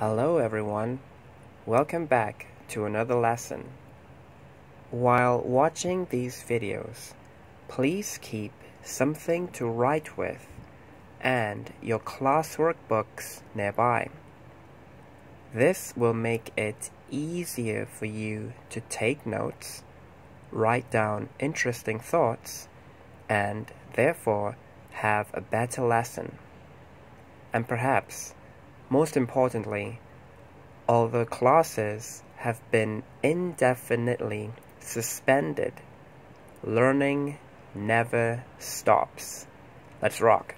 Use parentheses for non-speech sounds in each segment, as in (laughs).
Hello everyone, welcome back to another lesson. While watching these videos, please keep something to write with and your classwork books nearby. This will make it easier for you to take notes, write down interesting thoughts, and therefore have a better lesson. And perhaps most importantly, although classes have been indefinitely suspended, learning never stops. Let's rock.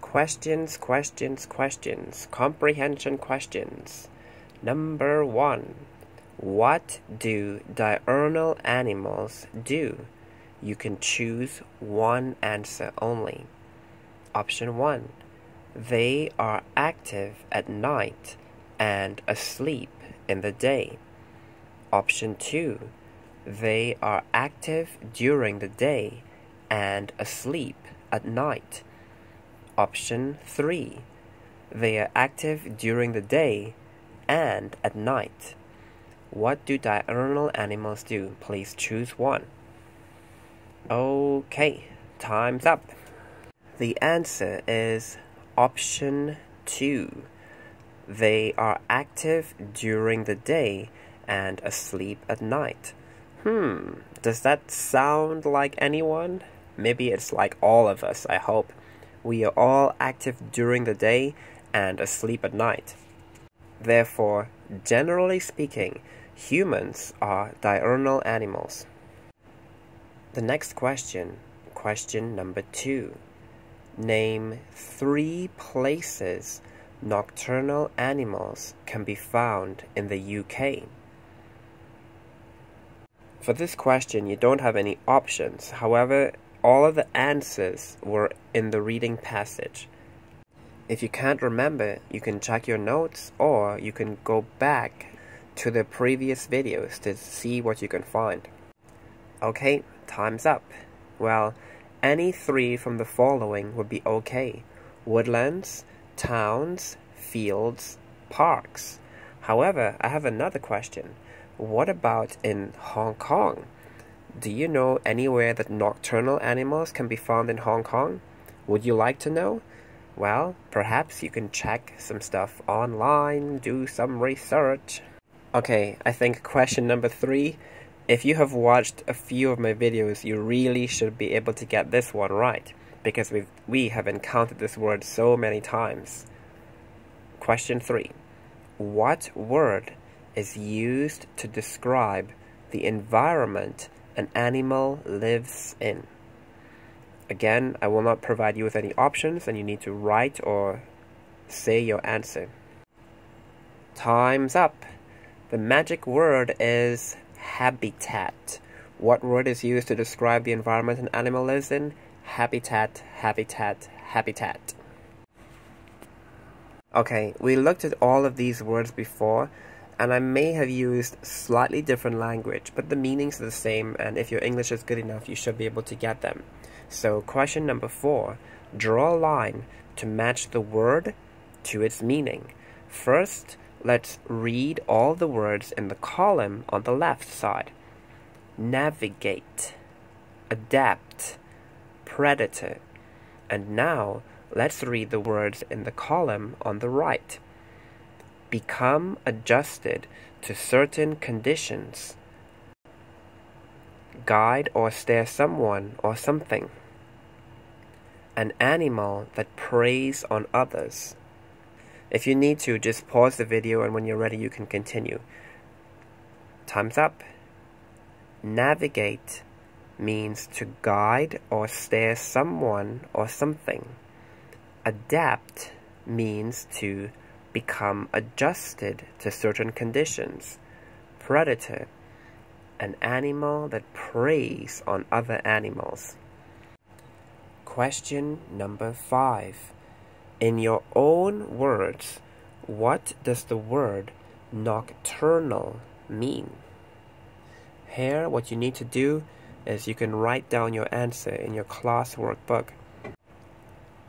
Questions, questions, questions, comprehension questions. Number one What do diurnal animals do? You can choose one answer only. Option one they are active at night and asleep in the day. Option 2. They are active during the day and asleep at night. Option 3. They are active during the day and at night. What do diurnal animals do? Please choose one. Okay, time's up. The answer is Option 2. They are active during the day and asleep at night. Hmm, does that sound like anyone? Maybe it's like all of us, I hope. We are all active during the day and asleep at night. Therefore, generally speaking, humans are diurnal animals. The next question, question number two. Name three places nocturnal animals can be found in the UK. For this question, you don't have any options. However, all of the answers were in the reading passage. If you can't remember, you can check your notes or you can go back to the previous videos to see what you can find. Okay, time's up. Well, any three from the following would be okay. Woodlands, towns, fields, parks. However, I have another question. What about in Hong Kong? Do you know anywhere that nocturnal animals can be found in Hong Kong? Would you like to know? Well, perhaps you can check some stuff online, do some research. Okay, I think question number three if you have watched a few of my videos, you really should be able to get this one right, because we we have encountered this word so many times. Question 3. What word is used to describe the environment an animal lives in? Again, I will not provide you with any options and you need to write or say your answer. Time's up. The magic word is habitat. What word is used to describe the environment in? Habitat, habitat, habitat. Okay, we looked at all of these words before, and I may have used slightly different language, but the meanings are the same, and if your English is good enough, you should be able to get them. So, question number four draw a line to match the word to its meaning. First, Let's read all the words in the column on the left side. Navigate, adapt, predator. And now let's read the words in the column on the right. Become adjusted to certain conditions. Guide or steer someone or something. An animal that preys on others. If you need to, just pause the video and when you're ready you can continue. Time's up. Navigate means to guide or steer someone or something. Adapt means to become adjusted to certain conditions. Predator, an animal that preys on other animals. Question number five. In your own words, what does the word nocturnal mean? Here, what you need to do is you can write down your answer in your class workbook.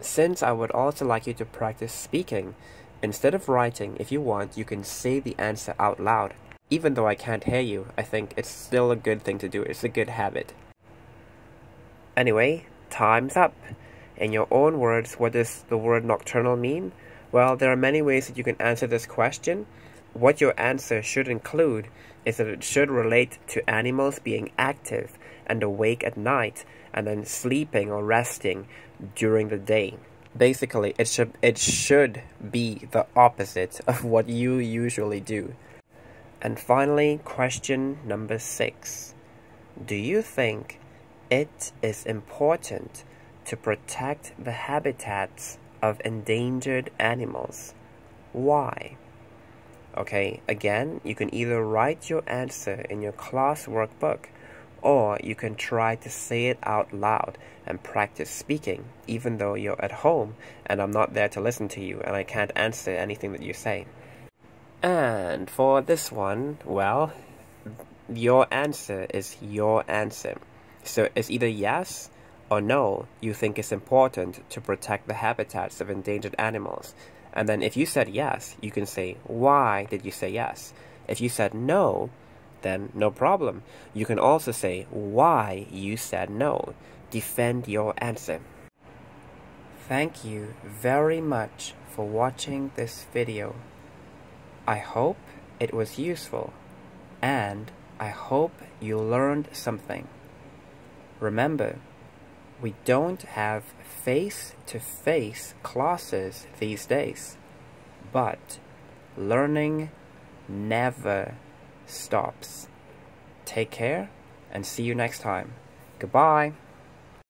Since I would also like you to practice speaking, Instead of writing, if you want, you can say the answer out loud. Even though I can't hear you, I think it's still a good thing to do. It's a good habit. Anyway, time's up. In your own words, what does the word nocturnal mean? Well, there are many ways that you can answer this question. What your answer should include is that it should relate to animals being active and awake at night and then sleeping or resting during the day. Basically, it should it should be the opposite (laughs) of what you usually do. And finally, question number 6. Do you think it is important to protect the habitats of endangered animals? Why? Okay, again, you can either write your answer in your class workbook or you can try to say it out loud and practice speaking, even though you're at home and I'm not there to listen to you and I can't answer anything that you say. And for this one, well, your answer is your answer. So it's either yes or no, you think it's important to protect the habitats of endangered animals. And then if you said yes, you can say, why did you say yes? If you said no, then no problem. You can also say why you said no. Defend your answer. Thank you very much for watching this video. I hope it was useful and I hope you learned something. Remember, we don't have face-to-face -face classes these days, but learning never stops. Take care and see you next time. Goodbye.